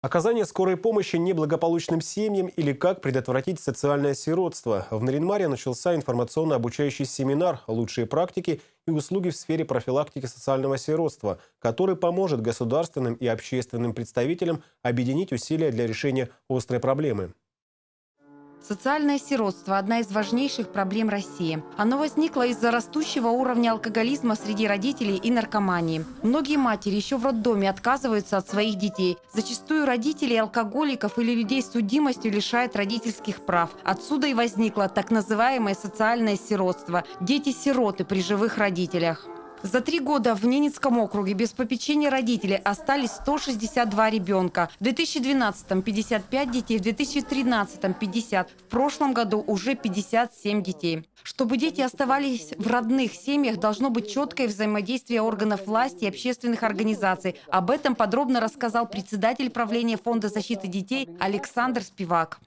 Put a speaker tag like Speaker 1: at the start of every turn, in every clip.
Speaker 1: Оказание скорой помощи неблагополучным семьям или как предотвратить социальное сиротство. В Наринмаре начался информационно-обучающий семинар «Лучшие практики и услуги в сфере профилактики социального сиротства», который поможет государственным и общественным представителям объединить усилия для решения острой проблемы.
Speaker 2: Социальное сиротство – одна из важнейших проблем России. Оно возникло из-за растущего уровня алкоголизма среди родителей и наркомании. Многие матери еще в роддоме отказываются от своих детей. Зачастую родителей алкоголиков или людей с судимостью лишают родительских прав. Отсюда и возникло так называемое социальное сиротство – дети-сироты при живых родителях. За три года в Ненецком округе без попечения родителей остались 162 ребенка. В 2012-м 55 детей, в 2013-м 50. В прошлом году уже 57 детей. Чтобы дети оставались в родных семьях, должно быть четкое взаимодействие органов власти и общественных организаций. Об этом подробно рассказал председатель правления Фонда защиты детей Александр Спивак.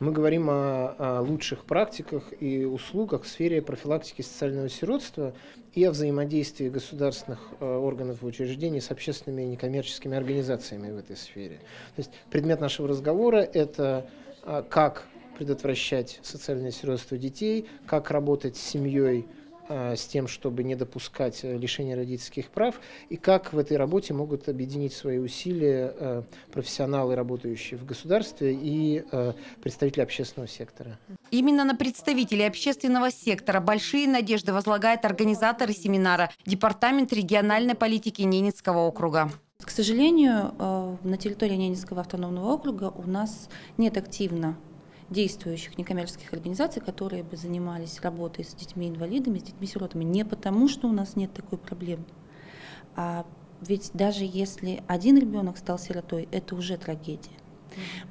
Speaker 3: Мы говорим о, о лучших практиках и услугах в сфере профилактики социального сиротства и о взаимодействии государственных э, органов и учреждений с общественными и некоммерческими организациями в этой сфере. То есть предмет нашего разговора – это э, как предотвращать социальное сиротство детей, как работать с семьей с тем, чтобы не допускать э, лишения родительских прав, и как в этой работе могут объединить свои усилия э, профессионалы, работающие в государстве, и представители общественного сектора.
Speaker 2: Именно на представителей общественного сектора большие надежды возлагает организаторы семинара Департамент региональной политики Ненецкого округа.
Speaker 4: К сожалению, на территории Ненецкого автономного округа у нас нет активно действующих некоммерческих организаций, которые бы занимались работой с детьми-инвалидами, с детьми-сиротами. Не потому, что у нас нет такой проблемы, а ведь даже если один ребенок стал сиротой, это уже трагедия.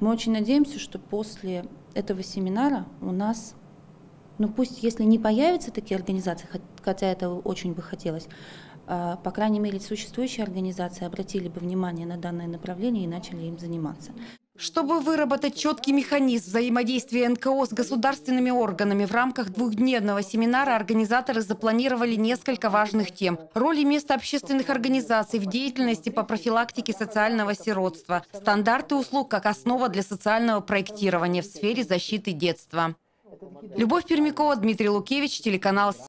Speaker 4: Мы очень надеемся, что после этого семинара у нас, ну пусть если не появятся такие организации, хотя это очень бы хотелось, а, по крайней мере, существующие организации обратили бы внимание на данное направление и начали им заниматься.
Speaker 2: Чтобы выработать четкий механизм взаимодействия НКО с государственными органами в рамках двухдневного семинара организаторы запланировали несколько важных тем. Роль и место общественных организаций в деятельности по профилактике социального сиротства, стандарты услуг как основа для социального проектирования в сфере защиты детства. Любовь Пермякова, Дмитрий Лукевич, телеканал